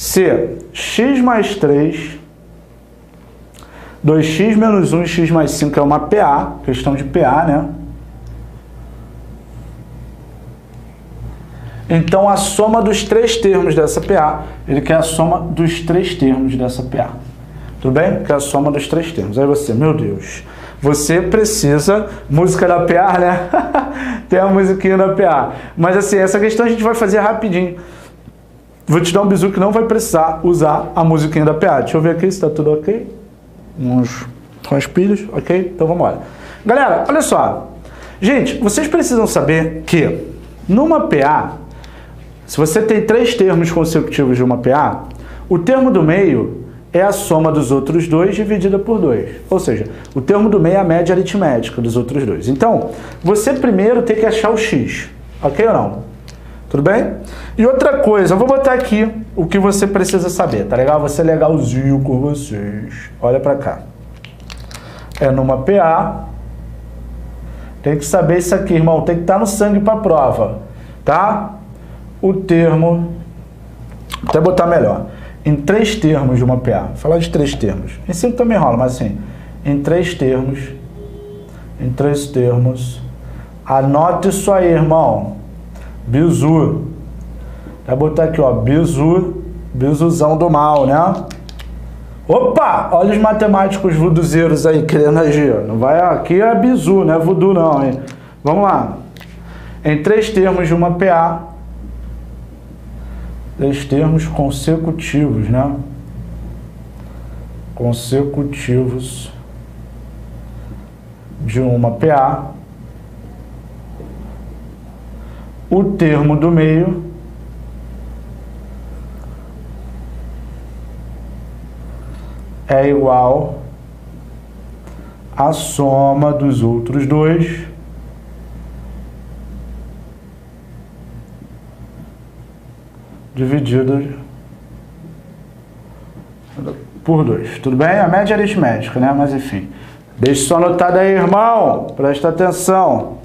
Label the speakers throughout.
Speaker 1: se x mais 3, 2x menos 1 e x mais 5 é uma PA, questão de PA, né? Então, a soma dos três termos dessa PA, ele quer a soma dos três termos dessa PA. Tudo bem? Quer a soma dos três termos. Aí você, meu Deus, você precisa, música da PA, né? Tem a musiquinha da PA. Mas assim, essa questão a gente vai fazer rapidinho. Vou te dar um bisu que não vai precisar usar a musiquinha da PA. Deixa eu ver aqui se está tudo ok. Uns pilhas, ok? Então vamos lá. Galera, olha só. Gente, vocês precisam saber que numa PA, se você tem três termos consecutivos de uma PA, o termo do meio é a soma dos outros dois dividida por 2. Ou seja, o termo do meio é a média aritmética dos outros dois. Então, você primeiro tem que achar o x. Ok ou não? Tudo bem? E outra coisa, eu vou botar aqui o que você precisa saber, tá legal? Você legalzinho com vocês. Olha pra cá. É numa PA. Tem que saber isso aqui, irmão. Tem que estar no sangue pra prova. Tá? o termo, até botar melhor, em três termos de uma PA. Vou falar de três termos. Em cinco também rola, mas assim, em três termos, em três termos, anote isso aí, irmão. Bizu. Vai botar aqui, ó, bizu, bizuzão do mal, né? Opa! Olha os matemáticos vuduzeiros aí querendo agir. Não vai aqui é bizu, não é voodoo não, hein? Vamos lá. Em três termos de uma PA, três termos consecutivos, né? Consecutivos de uma PA. O termo do meio é igual à soma dos outros dois dividido por 2. Tudo bem? A média aritmética, né? Mas enfim. Deixa só anotado aí, irmão. Presta atenção.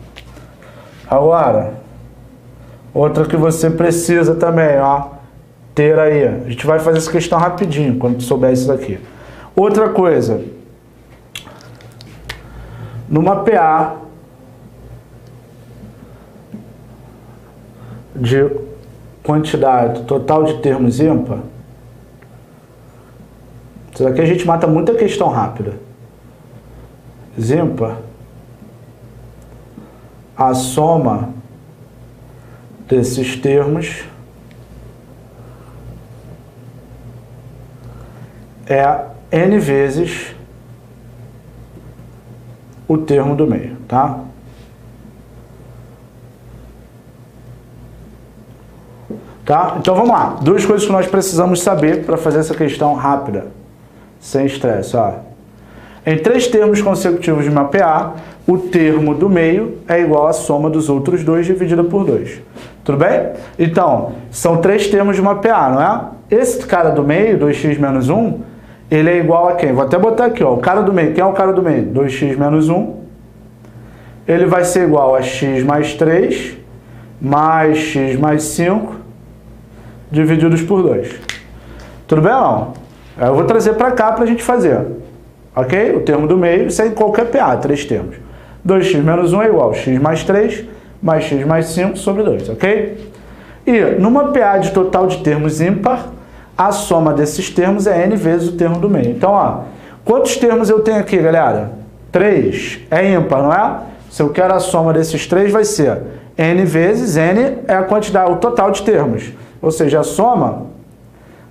Speaker 1: Agora, outra que você precisa também, ó. Ter aí. A gente vai fazer essa questão rapidinho, quando souber isso daqui. Outra coisa. Numa PA de quantidade total de termos ímpar, isso daqui a gente mata muita questão rápida. Ímpar, a soma desses termos é n vezes o termo do meio, tá? Tá? Então vamos lá. Duas coisas que nós precisamos saber para fazer essa questão rápida, sem estresse. Ó. Em três termos consecutivos de uma PA, o termo do meio é igual à soma dos outros dois dividida por 2. Tudo bem? Então, são três termos de uma PA, não é? Esse cara do meio, 2x menos 1, ele é igual a quem? Vou até botar aqui, ó, o cara do meio. Quem é o cara do meio? 2x menos 1. Ele vai ser igual a x mais 3, mais x mais 5, divididos por 2. Tudo bem não? Eu vou trazer para cá para a gente fazer. Ok? O termo do meio, isso é em qualquer PA, três termos. 2x menos 1 é igual a x mais 3 mais x mais 5 sobre 2, ok? E numa PA de total de termos ímpar, a soma desses termos é n vezes o termo do meio. Então, ó, quantos termos eu tenho aqui, galera? 3 é ímpar, não é? Se eu quero a soma desses três, vai ser n vezes, n é a quantidade, o total de termos. Ou seja, a soma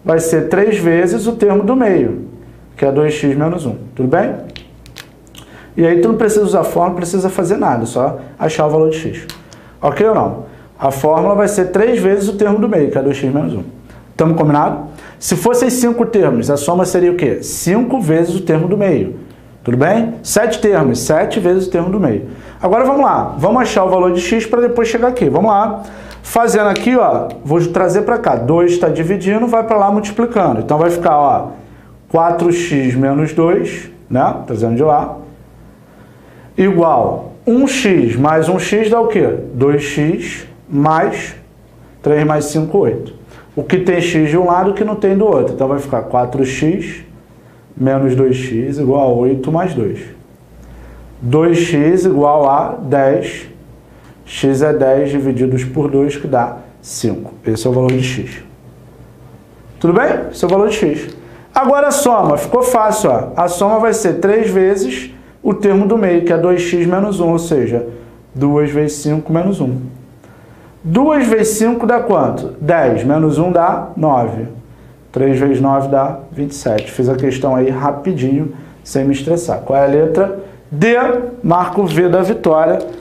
Speaker 1: vai ser 3 vezes o termo do meio, que é 2x menos 1. Tudo bem? E aí tu não precisa usar fórmula, não precisa fazer nada, só achar o valor de x. Ok ou não? A fórmula vai ser 3 vezes o termo do meio, que é 2x menos 1. Estamos combinados? Se fossem 5 termos, a soma seria o quê? 5 vezes o termo do meio. Tudo bem? 7 termos, 7 vezes o termo do meio. Agora vamos lá, vamos achar o valor de x para depois chegar aqui. Vamos lá. Fazendo aqui, ó, vou trazer para cá. 2 está dividindo, vai para lá multiplicando. Então vai ficar, ó, 4x menos 2, né? Trazendo de lá. Igual 1x mais 1x dá o quê? 2x mais 3 mais 5, 8. o que tem x de um lado o que não tem do outro. Então vai ficar 4x menos 2x igual a 8 mais 2. 2x igual a 10. x é 10 divididos por 2, que dá 5. Esse é o valor de x. Tudo bem? Esse é o valor de x. Agora a soma, ficou fácil. Ó. A soma vai ser 3 vezes o termo do meio, que é 2x menos 1, ou seja, 2 vezes 5 menos 1. 2 vezes 5 dá quanto? 10. Menos 1 dá 9. 3 vezes 9 dá 27. Fiz a questão aí rapidinho, sem me estressar. Qual é a letra? D, marco V da vitória.